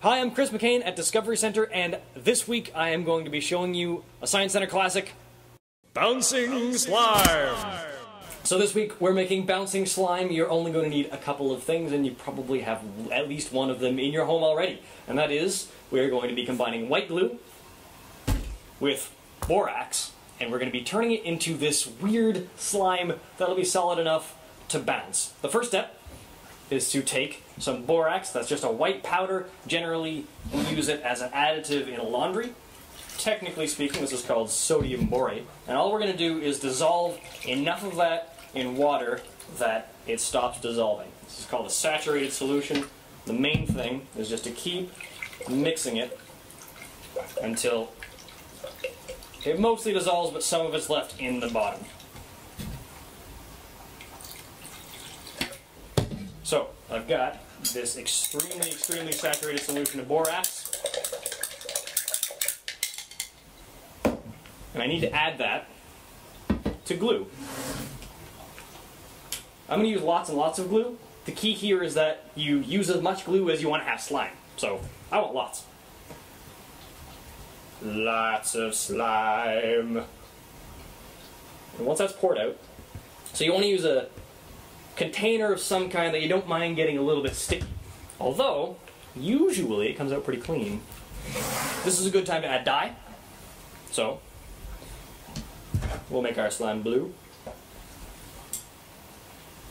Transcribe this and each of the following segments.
Hi, I'm Chris McCain at Discovery Center, and this week I am going to be showing you a Science Center classic, Bouncing Slime! So this week we're making bouncing slime. You're only going to need a couple of things, and you probably have at least one of them in your home already. And that is, we're going to be combining white glue with borax, and we're going to be turning it into this weird slime that'll be solid enough to bounce. The first step is to take some borax, that's just a white powder. Generally, we use it as an additive in laundry. Technically speaking, this is called sodium borate. And all we're going to do is dissolve enough of that in water that it stops dissolving. This is called a saturated solution. The main thing is just to keep mixing it until it mostly dissolves, but some of it's left in the bottom. So, I've got this extremely, extremely saturated solution of borax. And I need to add that to glue. I'm going to use lots and lots of glue. The key here is that you use as much glue as you want to have slime. So, I want lots. Lots of slime. And once that's poured out, so you want to use a container of some kind that you don't mind getting a little bit sticky. Although, usually it comes out pretty clean. This is a good time to add dye. So, we'll make our slime blue.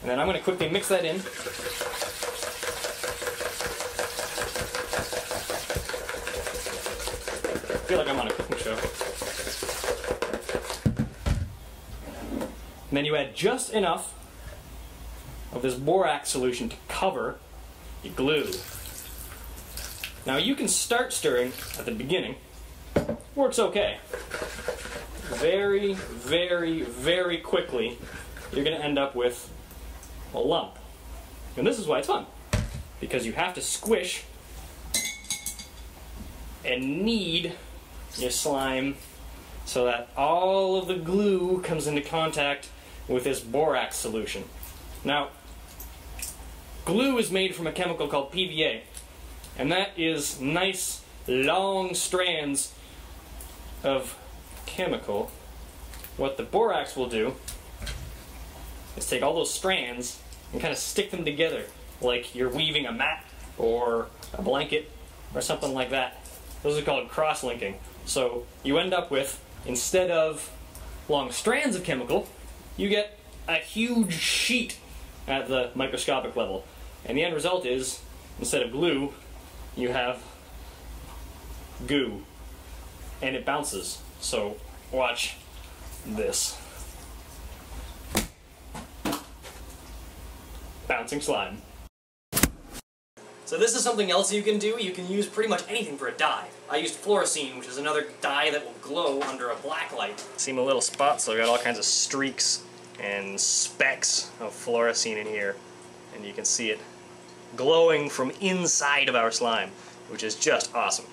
And then I'm going to quickly mix that in. I feel like I'm on a cooking show. And then you add just enough Oh, of this borax solution to cover your glue. Now you can start stirring at the beginning. Works okay. Very, very, very quickly, you're going to end up with a lump. And this is why it's fun. Because you have to squish and knead your slime so that all of the glue comes into contact with this borax solution. Now, glue is made from a chemical called PVA, and that is nice, long strands of chemical. What the borax will do is take all those strands and kind of stick them together like you're weaving a mat or a blanket or something like that. Those are called cross-linking. So you end up with, instead of long strands of chemical, you get a huge sheet at the microscopic level. And the end result is, instead of glue, you have goo. And it bounces. So watch this. Bouncing slime. So this is something else you can do. You can use pretty much anything for a dye. I used fluorescein, which is another dye that will glow under a black light. See my little spots? So I've got all kinds of streaks and specks of fluorescein in here. And you can see it glowing from inside of our slime, which is just awesome.